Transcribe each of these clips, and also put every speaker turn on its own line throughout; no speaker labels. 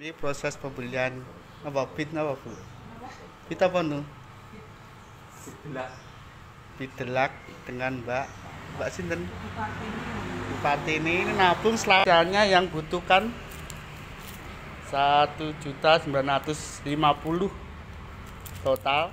Ini proses pembelian apa bit apa bu? Bit apa nu?
sebelah
Bit delak dengan Mbak Mbak Sinten. Bupati ini, ini nabung selanjutnya yang butuhkan satu juta sembilan ratus lima puluh total.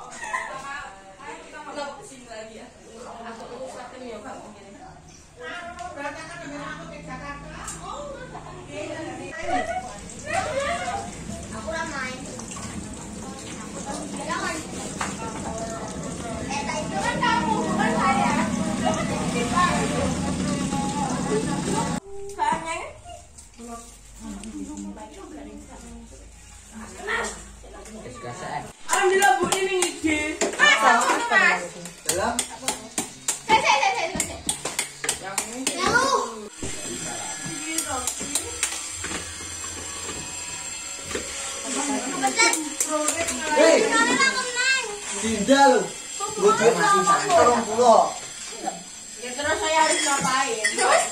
Alhamdulillah Bu ini ide.
Mas, Mas.
dalam
Saya, saya, saya, saya, saya. Lalu.
Hei lo gue dia masih sakit orang pulau
Ya terus saya harus ngapain?